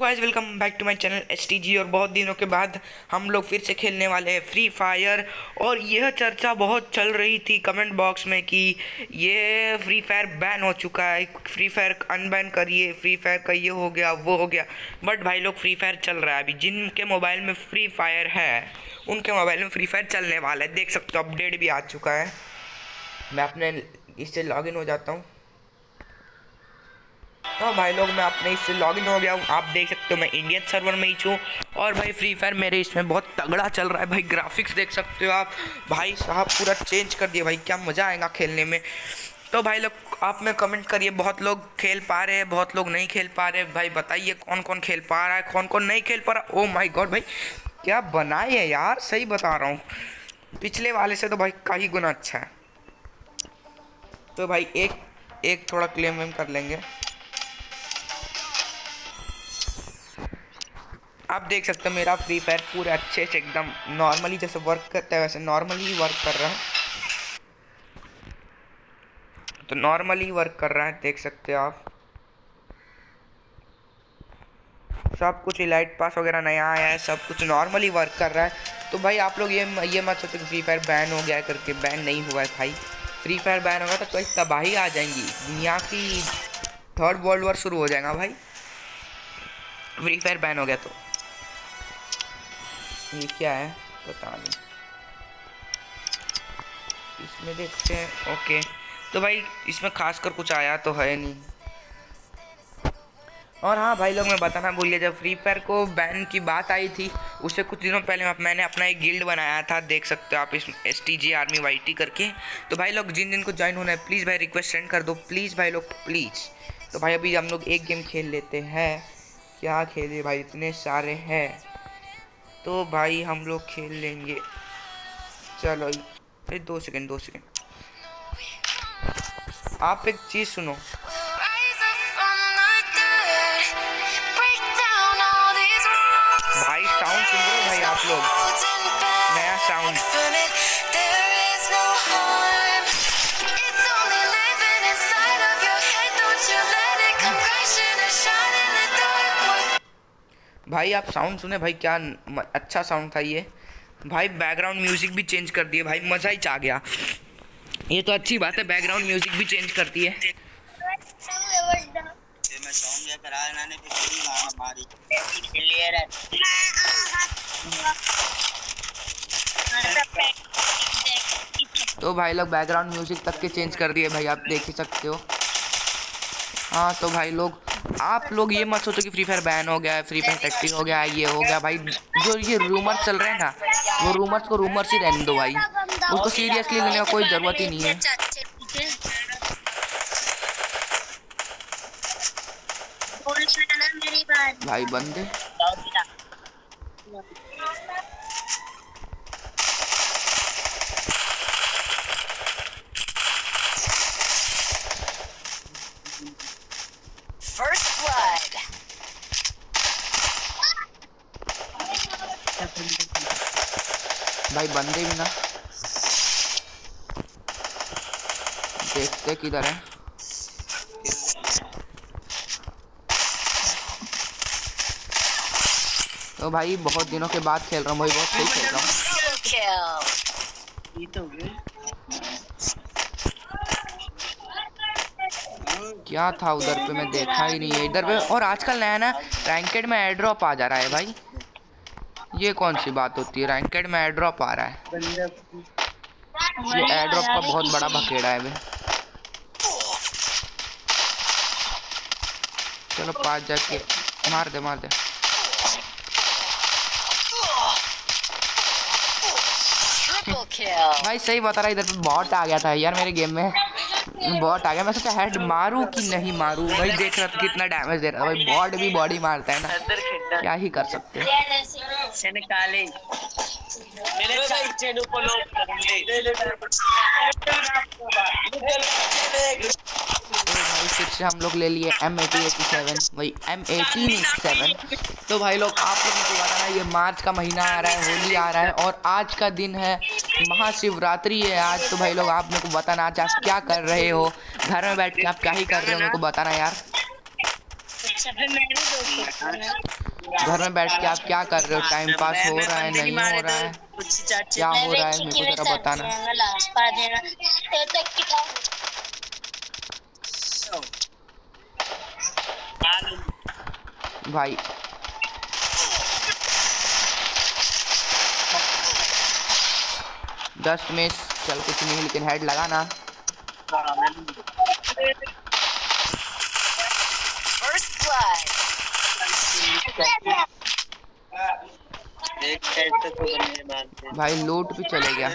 Guys welcome back to my channel STG और बहुत दिनों के बाद हम लोग फिर से खेलने वाले हैं फ्री फायर और यह चर्चा बहुत चल रही थी कमेंट बॉक्स में कि ये फ्री फायर बैन हो चुका है। फ्री फायर अनबैन करिए फ्री फायर का ये हो गया, वो हो गया। बट भाई लोग फ्री फायर चल रहा है अभी। जिनके मोबाइल में फ्री फायर है, उनके मोबाइल में फ्री फायर चलने वाला है। देख सकते हो अपडेट भी आ चुका है। मैं अपने इससे लॉगिन हो जाता हूँ। तो भाई लोग, मैं अपने इससे लॉगिन हो गया हूँ। आप देख सकते हो, मैं इंडियन सर्वर में ही छूँ। और भाई फ्री फायर मेरे इसमें बहुत तगड़ा चल रहा है। भाई ग्राफिक्स देख सकते हो आप। भाई साहब, पूरा चेंज कर दिया। भाई क्या मज़ा आएगा खेलने में। तो भाई लोग, आप में कमेंट करिए। बहुत लोग खेल पा रहे हैं, बहुत लोग नहीं खेल पा रहे। भाई बताइए कौन कौन खेल पा रहा है कौन कौन नहीं खेल पा रहा? ओ माई गॉड भाई, क्या बनाए है यार? सही बता रहा हूँ। पिछले वाले से तो भाई का ही गुना अच्छा है। तो भाई एक एक थोड़ा क्लेम वेम कर लेंगे। आप देख सकते हो मेरा फ्री फायर पूरे अच्छे से एकदम नॉर्मली जैसे वर्क करता है, वैसे नॉर्मली वर्क कर रहा है। तो नॉर्मली वर्क कर रहा है, देख सकते हो आप। सब कुछ इलाइट पास वगैरह नया आया है, सब कुछ नॉर्मली वर्क कर रहा है। तो भाई आप लोग ये ये मत सोचो कि फ्री फायर बैन हो गया करके बैन नहीं हुआ है भाई। फ्री फायर बैन होगा तो कोई तबाही आ जाएँगी। दुनिया की थर्ड वर्ल्ड वॉर शुरू हो जाएगा भाई। फ्री फायर बैन हो गया तो। ये क्या है? पता नहीं। इसमें देखते हैं। ओके। तो भाई, इसमें खास कर कुछ आया तो है नहीं। और हाँ भाई लोग, मैं बताना भूल गया। जब फ्री फायर को बैन की बात आई थी, उससे कुछ दिनों पहले मैंने अपना एक गिल्ड बनाया था, देख सकते हो आप इस S T G army Y T करके। तो भाई लोग, जिन जिन को ज्वाइन होना है प्लीज़ भाई रिक्वेस्ट सेंड कर दो। प्लीज़ भाई लोग प्लीज़ तो भाई, अभी हम लोग एक गेम खेल लेते हैं। क्या खेले भाई? इतने सारे हैं। तो भाई हम लोग खेल लेंगे। चलो अरे दो सेकेंड दो सेकेंड। आप एक चीज़ सुनो। भाई साउंड सुन रहे हो भाई आप लोग? नया साउंड भाई, आप साउंड सुने? भाई, क्या अच्छा साउंड था ये। भाई बैकग्राउंड म्यूज़िक भी चेंज कर दिए। भाई, मज़ा ही चाह गया। ये तो अच्छी बात है बैकग्राउंड म्यूज़िक भी चेंज करती है। तो भाई लोग बैकग्राउंड म्यूज़िक तक के चेंज कर दिए भाई, आप देख ही सकते हो। हाँ तो भाई लोग आप लोग ये मत सोचो कि फ्री फायर बैन हो गया है फ्री फायर टैक्टिक हो गया है ये हो गया भाई। जो ये रूमर्स चल रहे हैं ना वो रूमर्स को रूमर्स ही रहने दो भाई। उसको सीरियसली लेने का कोई ज़रूरत ही नहीं है। भाई बंदे। भाई बंदे भी ना। देखते किधर है। तो भाई बहुत दिनों के बाद खेल रहा हूँ भाई बहुत सही खेल रहा हूँ। क्या था उधर पे मैं देखा ही नहीं है। इधर पे और आजकल नया ना रैंकेड में एड्रॉप आ जा रहा है भाई। ये कौन सी बात होती है? रैंकेड में एयर ड्रॉप आ रहा है। ये एयर ड्रॉप का बहुत बड़ा भकेड़ा है चलो पास जाके मार दे मार दे। भाई सही बता रहा इधर पे बॉट आ गया था यार मेरे गेम में। बॉट आ गया मैं सोचा हेड मारूं कि नहीं मारूं? भाई देख रहा था कितना डैमेज दे रहा है भाई बॉट भी बॉडी मारता है ना। क्या ही कर सकते हैं? फिर से हम लोग ले लिए एम एटी एटी सेवन वही एम एटीन सेवन तो भाई लोग आप लोगों को बताना ये मार्च का महीना आ रहा है होली आ रहा है और आज का दिन है महाशिवरात्रि है आज। तो भाई लोग आप मेरे को बताना आज आप क्या कर रहे हो? घर में बैठ के आप क्या ही कर रहे हो मेरे को बताना यार। हूँ घर में बैठ के आप क्या कर रहे हो? टाइम पास हो रहा है नहीं हो रहा है। क्या हो रहा है? मेरे को जरा बताना। हूँ, तो खाऊं। भाई। दस में चल कुछ नहीं लेकिन हेड लगाना। First blood. भाई, लूट भी चले गया।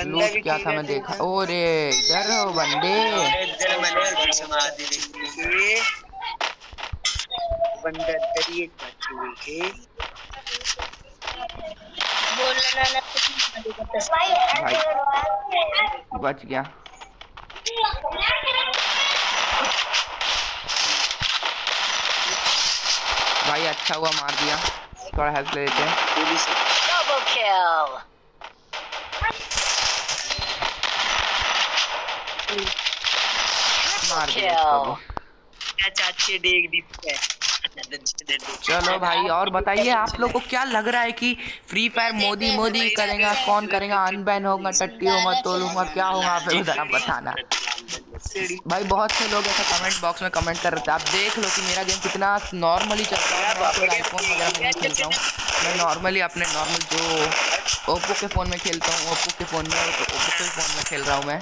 लूट क्या था मैं देखा? ओ रे इधर हो बंदे। बच गया। भाई अच्छा हुआ मार दिया। थोड़ा हेल्प ले लेते हैं। मार चलो भाई और बताइए आप लोग को क्या लग रहा है कि फ्री फायर मोदी मोदी करेगा कौन करेगा? अनबैन होगा टट्टी होगा तोलूँगा क्या होगा? आप लोग बताना। भाई बहुत से लोग ऐसा कमेंट बॉक्स में कमेंट कर रहे थे। आप देख लो कि मेरा गेम कितना नॉर्मली चल रहा है। मैं आईफोन वगैरह में नहीं खेलता हूँ। मैं नॉर्मली अपने नॉर्मल जो ओप्पो के फ़ोन में खेलता हूँ ओप्पो के फ़ोन में तो ओप्पो के फ़ोन में खेल रहा हूँ मैं।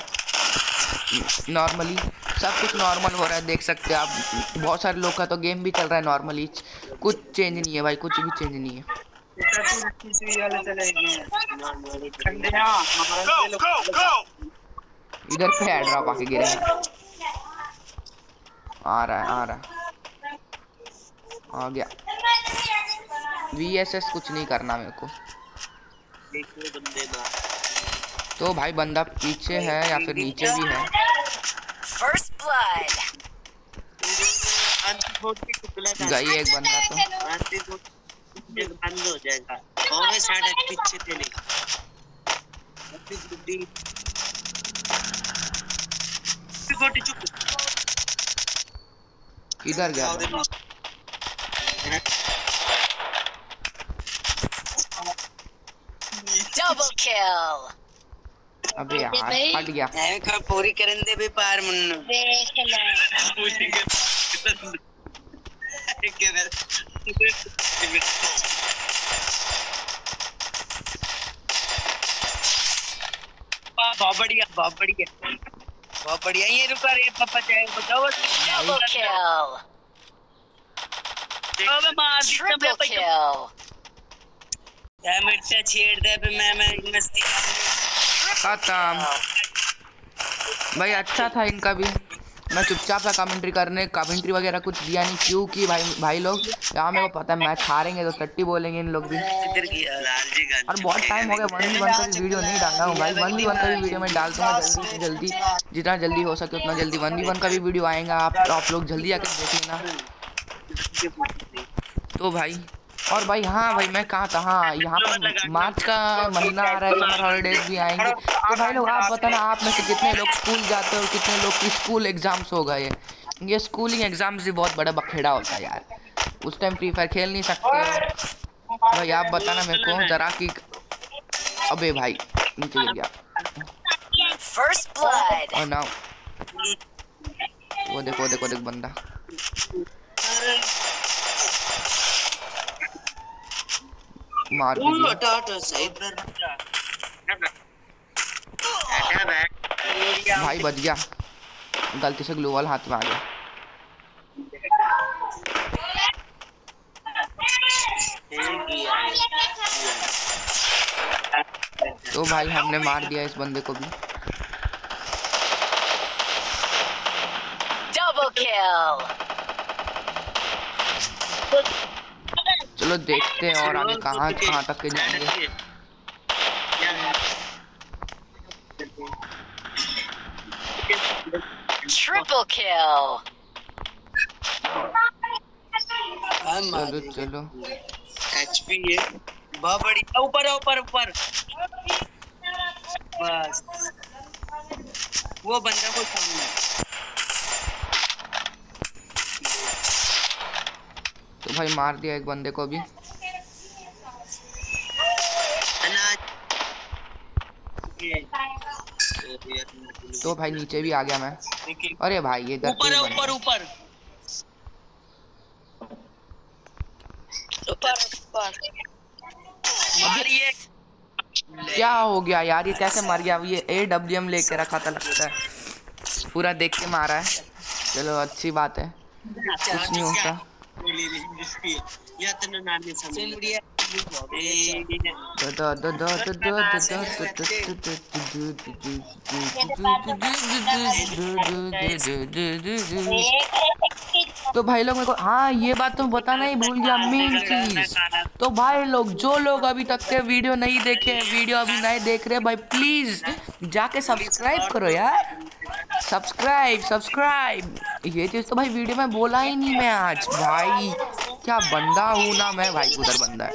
नॉर्मली सब कुछ नॉर्मल हो रहा है देख सकते हैं आप। बहुत सारे लोग का तो गेम भी चल रहा है नॉर्मली कुछ चेंज नहीं है भाई कुछ भी चेंज नहीं है। इधर पे हेड ड्रॉप आके गिरे आ रहा है आ रहा है आ गया वी एस एस कुछ नहीं करना मेरे को तो भाई बंदा पीछे है या फिर नीचे भी है गई एक बंदा तो बंद हो जाएगा पीछे इधर गया डबल किल अबे यार फट गया। मैं कर पूरी करन दे बे पार मुन्नू। देख ले। पूरी के कितना बहुत बढ़िया बहुत बढ़िया। बहुत बढ़िया। ये रुका रे पापा चाहे बताओ. अबे मार दी किल Triple पे kill. क्या मिर्चा छेड़ दे पे मैं मैं मस्ती खत्म। भाई अच्छा था इनका भी। मैं चुपचाप सा कमेंट्री करने कमेंट्री वगैरह कुछ दिया नहीं क्योंकि भाई भाई लोग यहाँ मेरे को पता है मैच हारेंगे तो टट्टी बोलेंगे इन लोग भी। और बहुत टाइम हो गया वन वी वन का भी वीडियो नहीं डाला हूँ भाई वन वी वन का भी वीडियो मैं डाल दूँगा जल्दी से जल्दी। जितना जल्दी हो सके उतना जल्दी। वन वी वन का भी वीडियो आएगा आप आप लोग जल्दी आकर देख लेना तो भाई और भाई हाँ भाई मैं कहा था? हाँ यहाँ पर मार्च का महीना आ रहा है समर हॉलीडेज भी आएँगे। तो भाई लोग आप बताना आप में से कितने लोग स्कूल जाते हो कितने लोग की स्कूल एग्ज़ाम्स हो गए? ये स्कूलिंग एग्ज़ाम्स भी बहुत बड़ा बखेड़ा होता है यार। उस टाइम फ्री फायर खेल नहीं सकते। भाई आप बताना मेरे को जरा कि अबे भाई नीचे गिर गया. और नाउ वो देखो देखो देख बंदा। मार भी दिया। हटा हटा सही बैठ भाई बच गया। गलती से ग्लोबल हाथ में आ गया। तो भाई हमने मार दिया इस बंदे को भी। Double kill. चलो देखते हैं और आगे कहाँ कहाँ तक के जाएँगे। Triple kill. चलो चलो। एचपी है। बहुत बढ़िया। ऊपर ऊपर ऊपर बस। वो बंदा को सामने भाई मार दिया एक बंदे को अभी। तो भाई नीचे भी आ गया मैं। अरे भाई ये ऊपर। ऊपर ऊपर क्या हो गया यार ये कैसे मर गया? ये ए डब्ल्यू एम लेके रखा था लगता है। पूरा देख के मारा है। चलो अच्छी बात है। कुछ नहीं होता। तो भाई लोग मेरे को हाँ ये बात तो बताना ही भूल गया मेन चीज़। तो भाई लोग, जो लोग अभी तक के वीडियो नहीं देखे वीडियो अभी नहीं देख रहे भाई प्लीज़ जाके सब्सक्राइब करो यार। सब्सक्राइब सब्सक्राइब ये चीज़ तो भाई वीडियो में बोला ही नहीं मैं आज। भाई क्या बंदा हूँ ना मैं? भाई उधर बंदा है।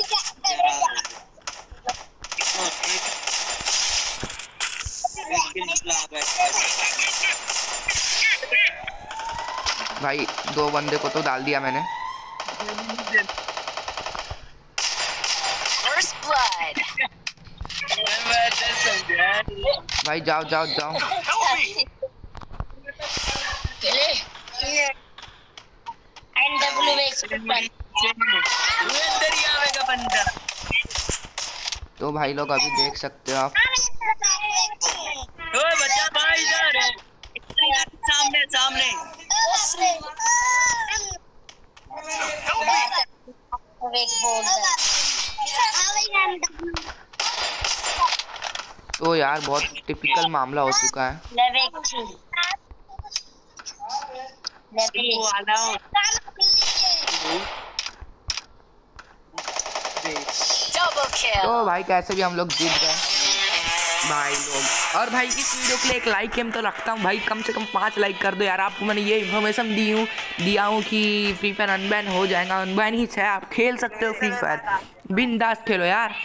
भाई दो बंदे को तो डाल दिया मैंने। भाई जाओ जाओ जाओ। बंदा तो भाई लोग अभी देख सकते हो आप। ओए बच्चा भाई इधर सामने सामने। तो यार बहुत टिपिकल मामला हो चुका है। वो. तो भाई कैसे भी हम लोग जीत गए। भाई लोग। और भाई इस वीडियो के लिए एक लाइक हम तो रखता हूँ। भाई कम से कम पाँच लाइक कर दो यार। आपको मैंने ये इन्फॉर्मेशन दी हूँ दिया हूँ कि फ्री फायर अनबैन हो जाएगा। अनबैन ही है आप खेल सकते हो फ्री फायर बिंदास खेलो यार।